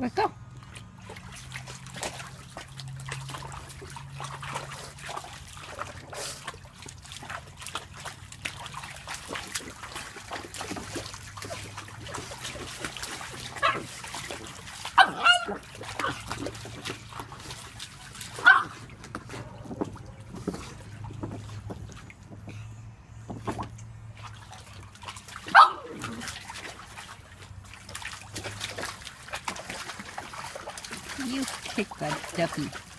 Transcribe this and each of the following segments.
Vai, calma. You kick that ducky.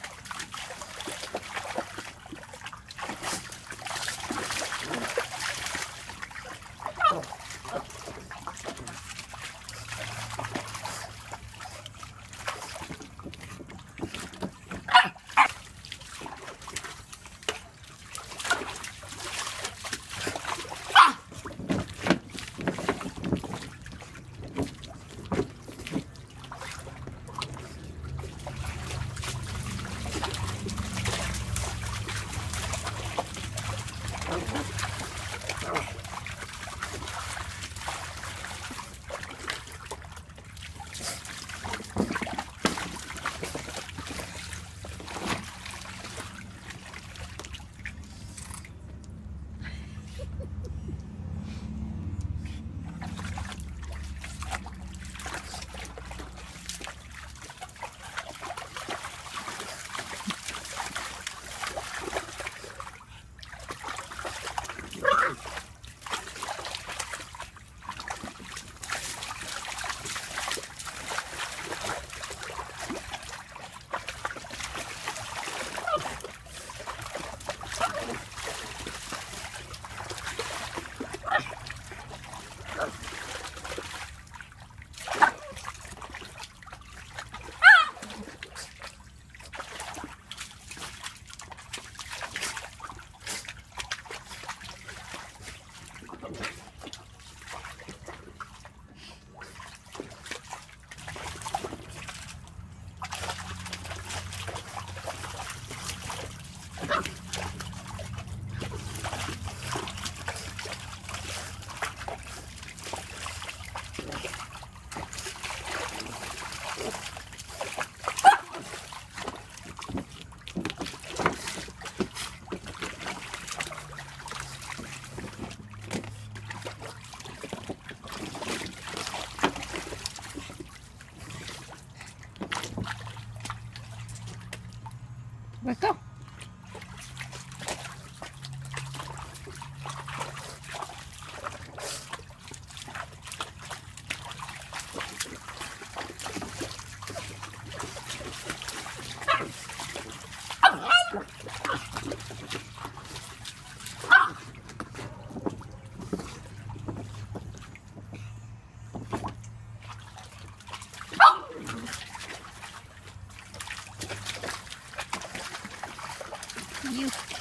restó.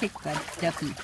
結果逆に。